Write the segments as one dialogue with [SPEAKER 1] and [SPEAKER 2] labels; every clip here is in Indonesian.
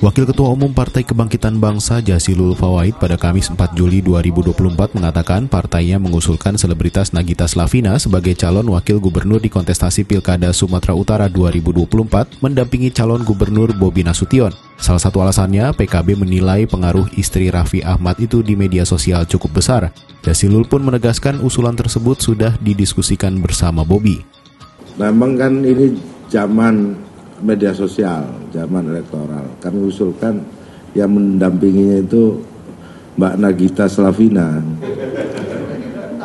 [SPEAKER 1] Wakil Ketua Umum Partai Kebangkitan Bangsa Jasilul Fawaid pada Kamis 4 Juli 2024 mengatakan partainya mengusulkan selebritas Nagita Slavina sebagai calon wakil gubernur di kontestasi Pilkada Sumatera Utara 2024 mendampingi calon gubernur Bobi Nasution. Salah satu alasannya PKB menilai pengaruh istri Raffi Ahmad itu di media sosial cukup besar. Jasilul pun menegaskan usulan tersebut sudah didiskusikan bersama Bobi.
[SPEAKER 2] Memang kan ini zaman media sosial, zaman elektoral. Kami usulkan yang mendampinginya itu Mbak Nagita Slavina.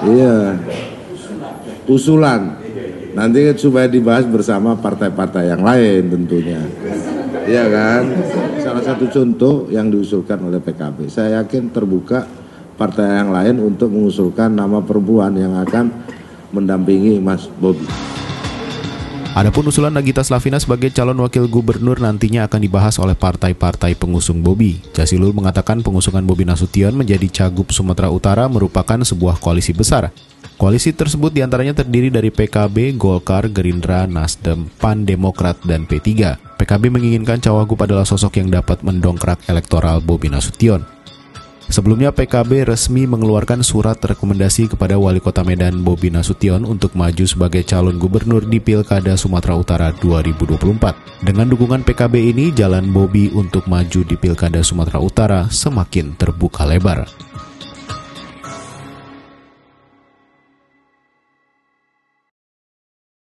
[SPEAKER 2] Iya, usulan. Nanti supaya dibahas bersama partai-partai yang lain tentunya. Iya kan? Salah satu contoh yang diusulkan oleh PKB. Saya yakin terbuka partai yang lain untuk mengusulkan nama perempuan yang akan mendampingi Mas Bobi.
[SPEAKER 1] Adapun usulan Nagita Slavina sebagai calon wakil gubernur nantinya akan dibahas oleh partai-partai pengusung Bobi. Jasilul mengatakan pengusungan Bobi Nasution menjadi cagup Sumatera Utara merupakan sebuah koalisi besar. Koalisi tersebut di antaranya terdiri dari PKB, Golkar, Gerindra, Nasdem, PAN, Demokrat, dan P3. PKB menginginkan cawagup adalah sosok yang dapat mendongkrak elektoral Bobi Nasution. Sebelumnya PKB resmi mengeluarkan surat rekomendasi kepada Wali Kota Medan Bobi Nasution untuk maju sebagai calon gubernur di Pilkada Sumatera Utara 2024. Dengan dukungan PKB ini, jalan Bobi untuk maju di Pilkada Sumatera Utara semakin terbuka lebar.